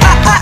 Ha ha.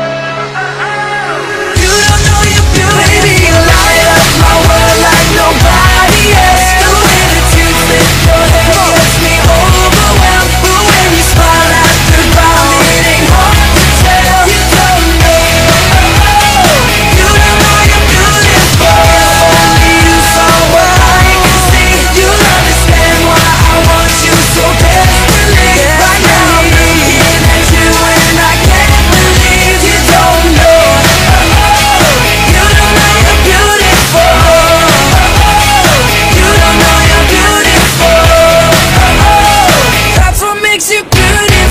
beautiful